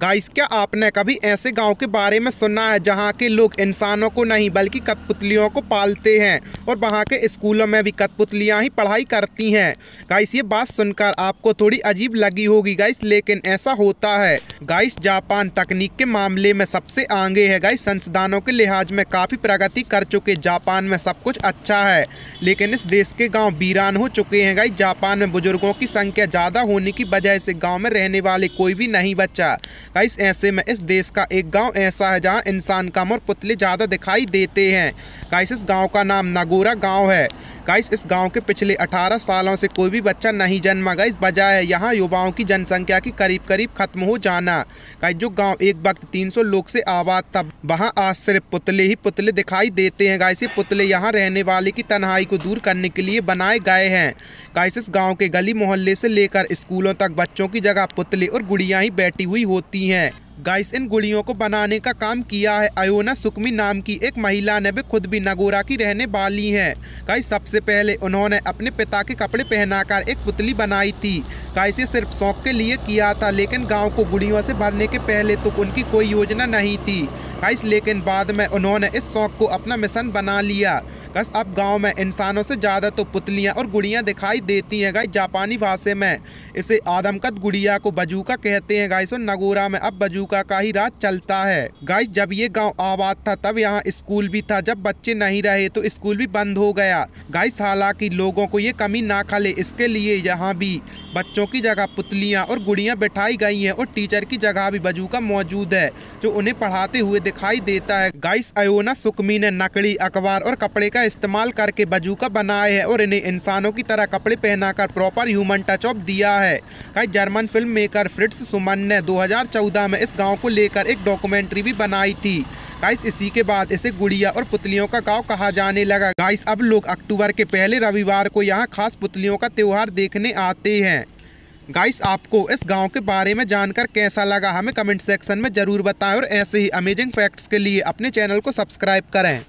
Guys, क्या आपने कभी ऐसे गाँव के बारे में सुना है जहाँ के लोग इंसानों को नहीं, बल्कि कठपुतलियों को पालते हैं? और वहाँ के स्कूलों में भी कठपुतलियाँ ही पढ़ाई करती हैं। गाइस, ये बात सुनकर आपको थोड़ी अजीब लगी होगी गाइस, लेकिन ऐसा होता है। गाइस, जापान तकनीक के मामले में सबसे आगे है गाइस, संसाधनों के लिहाज में काफ़ी प्रगति कर चुके जापान में सब कुछ अच्छा है, लेकिन इस देश के गाँव वीरान हो चुके हैं गाइस। जापान में बुज़ुर्गों की संख्या ज़्यादा होने की वजह से गाँव में रहने वाले कोई भी नहीं बचा। गाइस ऐसे में इस देश का एक गाँव ऐसा है जहाँ इंसान कम और पुतले ज़्यादा दिखाई देते हैं। गाइस, इस गाँव का नाम नगोरा गाँव है। गाइस, इस गाँव के पिछले 18 सालों से कोई भी बच्चा नहीं जन्मा। गाइस, बजाय है यहाँ युवाओं की जनसंख्या की करीब करीब खत्म हो जाना। गाइस, जो गाँव एक वक्त 300 लोग से आबाद था, वहाँ आज सिर्फ़ पुतले ही पुतले दिखाई देते हैं। गाइस, ये पुतले यहाँ रहने वाले की तनहाई को दूर करने के लिए बनाए गए हैं। गाइस, इस गाँव के गली मोहल्ले से लेकर स्कूलों तक बच्चों की जगह पुतले और गुड़िया ही बैठी हुई होती हैं। गाइस, इन गुड़ियों को बनाने का काम किया है अयोना सुकमी नाम की एक महिला ने भी खुद भी नगोरा की रहने वाली है। गाइस, सबसे पहले उन्होंने अपने पिता के कपड़े पहनाकर एक पुतली बनाई थी। गाइस, ये सिर्फ़ शौक के लिए किया था, लेकिन गाँव को गुड़ियों से भरने के पहले तो उनकी कोई योजना नहीं थी। गाइस, लेकिन बाद में उन्होंने इस शौक को अपना मिशन बना लिया। बस अब गाँव में इंसानों से ज़्यादा तो पुतलियाँ और गुड़ियाँ दिखाई देती हैं, गाइस, जापानी भाषा में। इसे आदमकद गुड़िया को बजूका कहते हैं, गाइस, और नगोरा में अब बजूका बजूका का ही राज चलता है। गाइस जब ये गाँव आबाद था, तब यहाँ स्कूल भी था। जब बच्चे नहीं रहे तो स्कूल भी बंद हो गया। गाइस हालाँकि लोगों को ये कमी ना खले, इसके लिए यहाँ भी बच्चों की जगह पुतलियाँ और गुड़ियाँ बैठाई गई हैं और टीचर की जगह भी बजूका मौजूद है, जो उन्हें पढ़ाते हुए दिखाई देता है। गाइस अयोना, सुकमी ने नकली अखबार और कपड़े का इस्तेमाल करके बजूका बनाए है और इन्हें इंसानों की तरह कपड़े पहनाकर प्रॉपर ह्यूमन टच ऑफ़ दिया है। गाइस जर्मन फ़िल्म मेकर फ्रिट्स सुमन ने 2014 में इस गाँव को लेकर एक डॉक्यूमेंट्री भी बनाई थी। गाइस, इसी के बाद इसे गुड़िया और पुतलियों का गाँव कहा जाने लगा। गाइस, अब लोग अक्टूबर के पहले रविवार को यहाँ खास पुतलियों का त्यौहार देखने आते हैं। गाइस, आपको इस गाँव के बारे में जानकर कैसा लगा, हमें कमेंट सेक्शन में ज़रूर बताएँ और ऐसे ही अमेजिंग फैक्ट्स के लिए अपने चैनल को सब्सक्राइब करें।